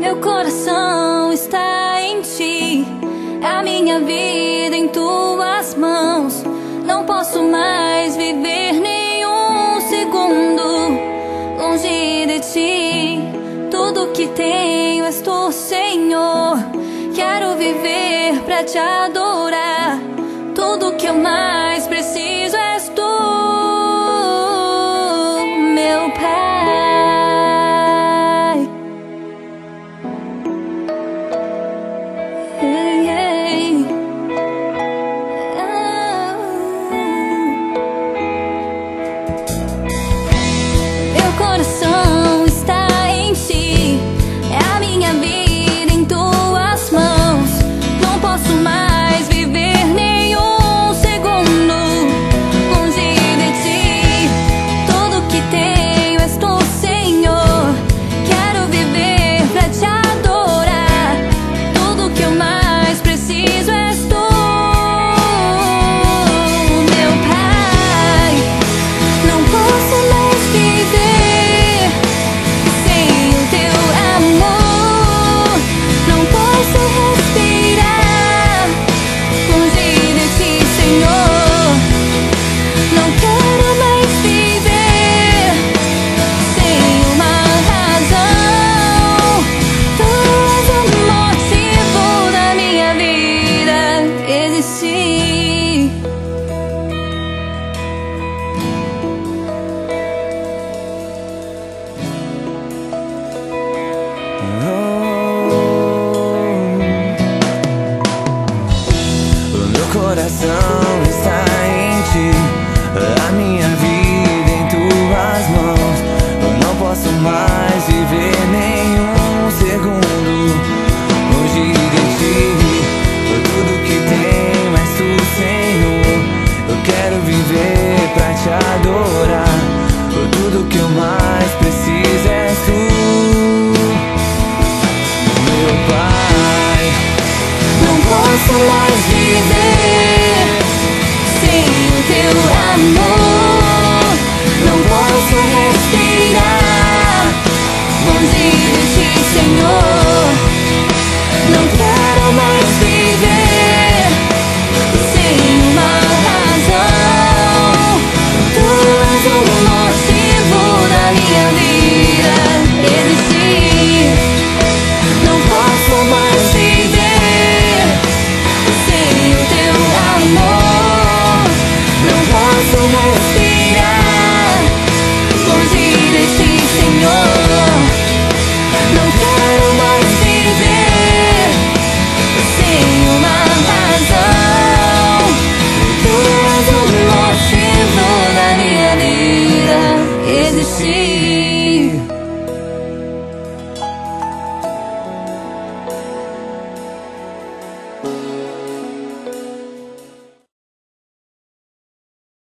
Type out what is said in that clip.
Meu coração está em ti, é a minha vida em tuas mãos. Não posso mais viver nenhum segundo longe de ti. Tudo que tenho és tu, Senhor. Quero viver para te adorar. Tudo que eu mais preciso é esqueci. Coração. posso mais viver sem teu amor. Não posso respirar longe de ti, Senhor. Não quero the sea.